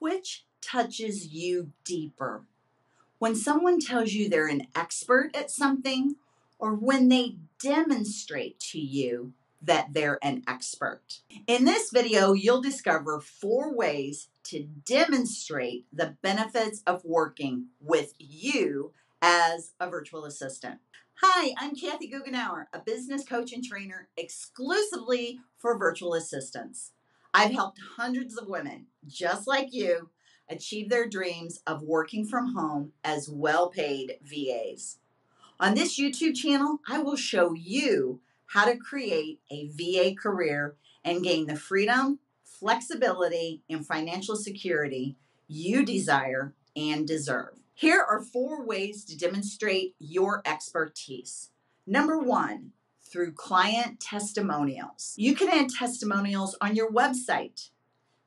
Which touches you deeper? When someone tells you they're an expert at something, or when they demonstrate to you that they're an expert. In this video, you'll discover four ways to demonstrate the benefits of working with you as a virtual assistant. Hi, I'm Kathy Goughenour, a business coach and trainer exclusively for virtual assistants. I've helped hundreds of women just like you achieve their dreams of working from home as well paid VAs. On this YouTube channel, I will show you how to create a VA career and gain the freedom, flexibility, and financial security you desire and deserve. Here are four ways to demonstrate your expertise. Number one, through client testimonials. You can add testimonials on your website.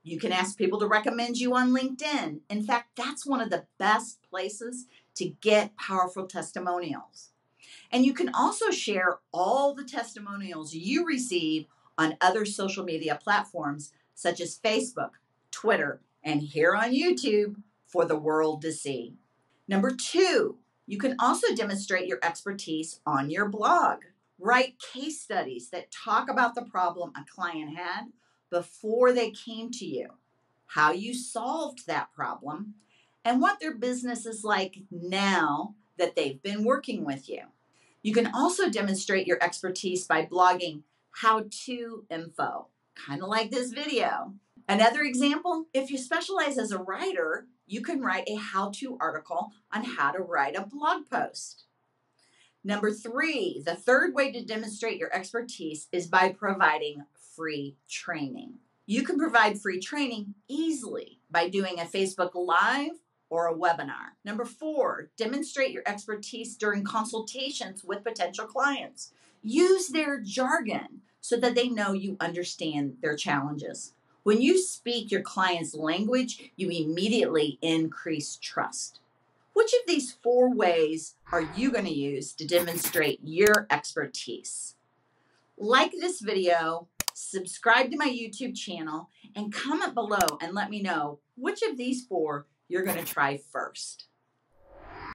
You can ask people to recommend you on LinkedIn. In fact, that's one of the best places to get powerful testimonials. And you can also share all the testimonials you receive on other social media platforms such as Facebook, Twitter, and here on YouTube for the world to see. Number two, you can also demonstrate your expertise on your blog. Write case studies that talk about the problem a client had before they came to you, how you solved that problem, and what their business is like now that they've been working with you. You can also demonstrate your expertise by blogging how to info, kind of like this video. Another example if you specialize as a writer, you can write a how to article on how to write a blog post. Number three, the third way to demonstrate your expertise is by providing free training. You can provide free training easily by doing a Facebook Live or a webinar. Number four, demonstrate your expertise during consultations with potential clients. Use their jargon so that they know you understand their challenges. When you speak your client's language, you immediately increase trust. Which of these four ways are you going to use to demonstrate your expertise? Like this video, subscribe to my YouTube channel, and comment below and let me know which of these four you're going to try first.